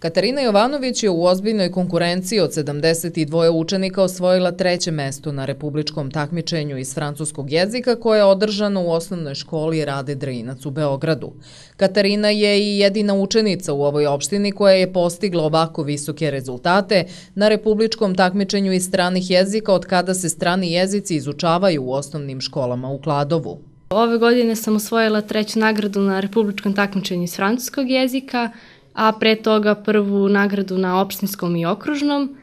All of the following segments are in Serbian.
Katarina Jovanović je u ozbiljnoj konkurenciji od 72 učenika osvojila treće mesto na republičkom takmičenju iz francuskog jezika koje je održano u osnovnoj školi Rade Drinac u Beogradu. Katarina je i jedina učenica u ovoj opštini koja je postigla ovako visoke rezultate na republičkom takmičenju iz stranih jezika od kada se strani jezici izučavaju u osnovnim školama u Kladovu. Ove godine sam osvojila treću nagradu na republičkom takmičenju iz francuskog jezika, a pre toga prvu nagradu na opštinskom i okružnom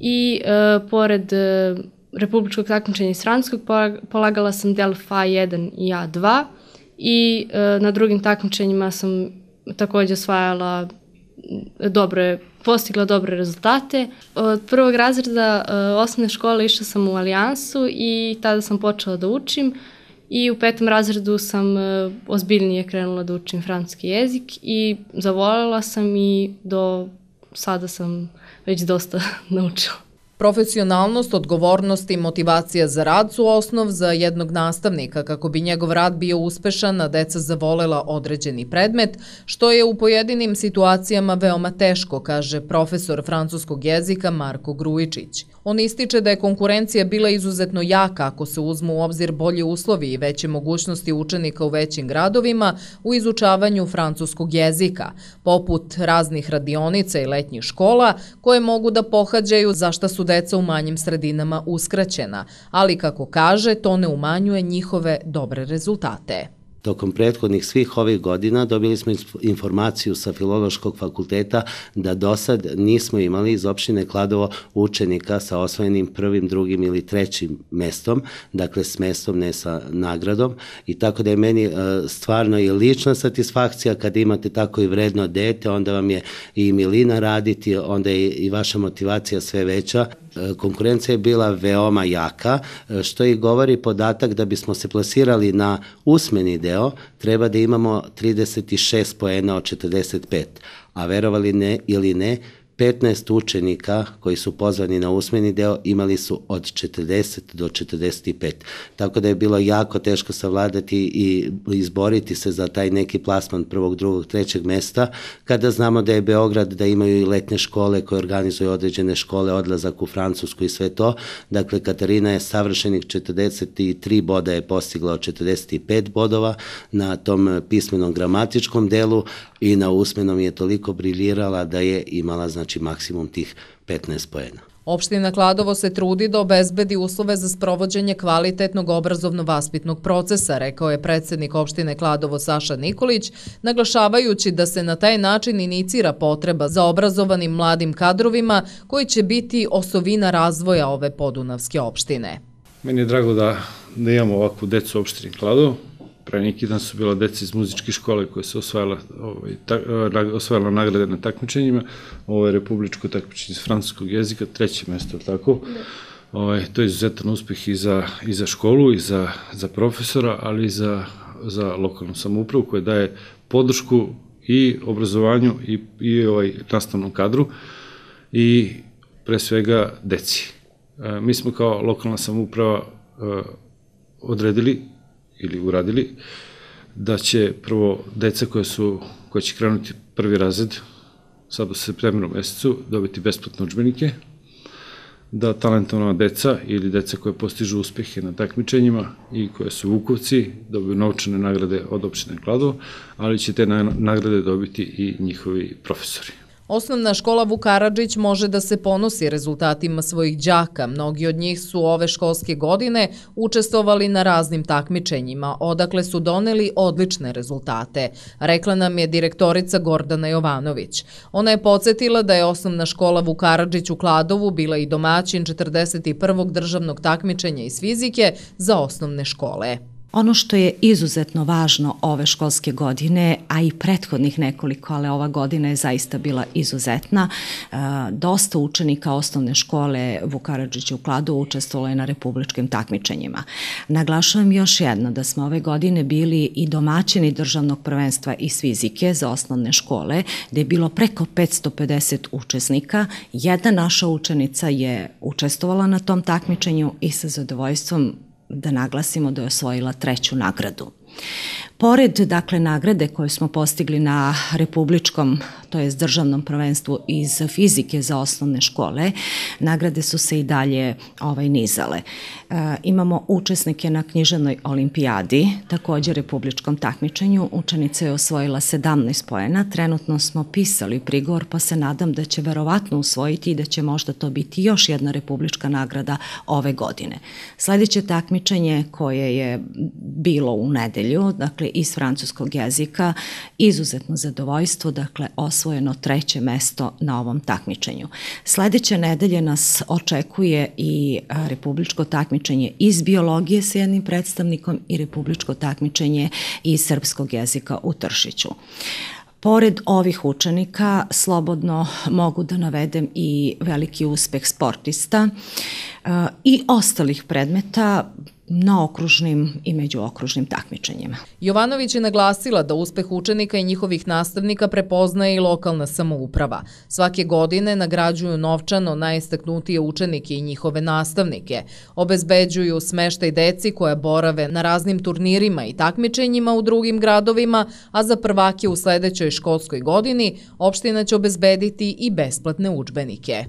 i e, pored e, republičkog takmičenja iz francuskog polagala sam del FA1 i A2 i e, na drugim takmičenjima sam takođe osvajala dobre, postigla dobre rezultate. Od prvog razreda e, osnovne škole išla sam u Alijansu i tada sam počela da učim. I u petom razredu sam e, ozbiljnije krenula da učim francuski jezik i zavoljela sam i do sada sam već dosta naučila. Profesionalnost, odgovornost i motivacija za rad su osnov za jednog nastavnika kako bi njegov rad bio uspešan, a deca zavolela određeni predmet, što je u pojedinim situacijama veoma teško, kaže profesor francuskog jezika Marko Grujičić. On ističe da je konkurencija bila izuzetno jaka ako se uzmu u obzir bolji uslovi i veće mogućnosti učenika u većim gradovima u izučavanju francuskog jezika, poput raznih radionica i letnjih škola koje mogu da pohađaju za šta su deca u manjim sredinama uskraćena, ali kako kaže, to ne umanjuje njihove dobre rezultate. Tokom prethodnih svih ovih godina dobili smo informaciju sa Filološkog fakulteta da do sad nismo imali iz opštine Kladovo učenika sa osvojenim prvim, drugim ili trećim mestom, dakle s mestom, ne sa nagradom. I tako da je meni e, stvarno i lična satisfakcija kad imate tako i vredno dete, onda vam je i milina raditi, onda je i vaša motivacija sve veća konkurencija je bila veoma jaka, što i govori podatak da bismo se plasirali na usmeni deo, treba da imamo 36 poena od 45, a verovali ne ili ne, 15 učenika koji su pozvani na usmeni deo imali su od 40 do 45. Tako da je bilo jako teško savladati i izboriti se za taj neki plasman prvog, drugog, trećeg mesta, kada znamo da je Beograd, da imaju i letne škole koje organizuju određene škole, odlazak u Francusku i sve to. Dakle, Katarina je savršenih 43 boda je postigla od 45 bodova na tom pismenom gramatičkom delu i na usmenom je toliko briljirala da je imala znači znači maksimum tih 15 poena. Opština Kladovo se trudi da obezbedi uslove za sprovođenje kvalitetnog obrazovno-vaspitnog procesa, rekao je predsednik opštine Kladovo Saša Nikolić, naglašavajući da se na taj način inicira potreba za obrazovanim mladim kadrovima koji će biti osovina razvoja ove podunavske opštine. Meni je drago da, da imamo ovakvu decu u opštini Kladovo, Pre neki dan su bila deca iz muzičke škole koje su osvajala, ovaj, ta, osvajala nagrade na takmičenjima. Ovo je republičko takmičenje iz francuskog jezika, treće mesto, tako? Da. Ovaj, to je izuzetan uspeh i za, i za školu, i za, za profesora, ali i za, za lokalnu samoupravu koja daje podršku i obrazovanju i, i ovaj nastavnom kadru i pre svega deci. E, mi smo kao lokalna samouprava e, odredili ili uradili, da će prvo deca koja su, koja će krenuti prvi razred, sad u septembru mesecu, dobiti besplatne učbenike, da talentovna deca ili deca koje postižu uspehe na takmičenjima i koje su vukovci dobiju novčane nagrade od opštine Kladovo, ali će te nagrade dobiti i njihovi profesori. Osnovna škola Vukaradžić može da se ponosi rezultatima svojih đaka. Mnogi od njih su ove školske godine učestvovali na raznim takmičenjima, odakle su doneli odlične rezultate, rekla nam je direktorica Gordana Jovanović. Ona je podsjetila da je osnovna škola Vukaradžić u Kladovu bila i domaćin 41. državnog takmičenja iz fizike za osnovne škole. Ono što je izuzetno važno ove školske godine, a i prethodnih nekoliko, ali ova godina je zaista bila izuzetna, e, dosta učenika osnovne škole Vukaradžića u Kladu učestvovalo je na republičkim takmičenjima. Naglašavam još jedno da smo ove godine bili i domaćini državnog prvenstva iz fizike za osnovne škole, gde je bilo preko 550 učesnika. Jedna naša učenica je učestvovala na tom takmičenju i sa zadovoljstvom da naglasimo da je osvojila treću nagradu. Pored, dakle, nagrade koje smo postigli na republičkom, to je državnom prvenstvu iz fizike za osnovne škole, nagrade su se i dalje ovaj, nizale. E, imamo učesnike na književnoj olimpijadi, takođe republičkom takmičenju. Učenica je osvojila 17 pojena. Trenutno smo pisali prigor, pa se nadam da će verovatno usvojiti i da će možda to biti još jedna republička nagrada ove godine. Sledeće takmičenje koje je bilo u nedelju, dakle iz francuskog jezika, izuzetno zadovoljstvo, dakle osvojeno treće mesto na ovom takmičenju. Sledeće nedelje nas očekuje i republičko takmičenje iz biologije sa jednim predstavnikom i republičko takmičenje iz srpskog jezika u Tršiću. Pored ovih učenika, slobodno mogu da navedem i veliki uspeh sportista i ostalih predmeta, na okružnim i međuokružnim takmičenjima. Jovanović je naglasila da uspeh učenika i njihovih nastavnika prepoznaje i lokalna samouprava. Svake godine nagrađuju novčano najistaknutije učenike i njihove nastavnike, obezbeđuju smeštaj deci koja borave na raznim turnirima i takmičenjima u drugim gradovima, a za prvake u sledećoj školskoj godini opština će obezbediti i besplatne učbenike.